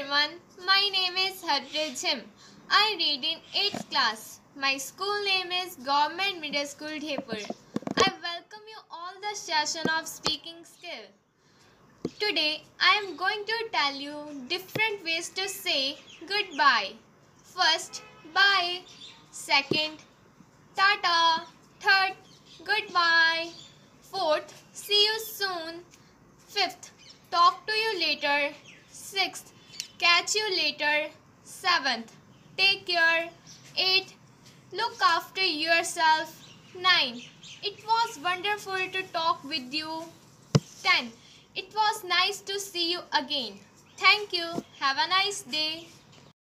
everyone. My name is Harpreet Jim. I read in 8th class. My school name is Government Middle School Dheypur. I welcome you all the session of speaking skill. Today I am going to tell you different ways to say goodbye. First, bye. Second, tata. Third, goodbye. Fourth, see you soon. Fifth, talk to you later. Sixth, catch you later. Seventh, take care. Eighth, look after yourself. Nine, it was wonderful to talk with you. Ten, it was nice to see you again. Thank you. Have a nice day.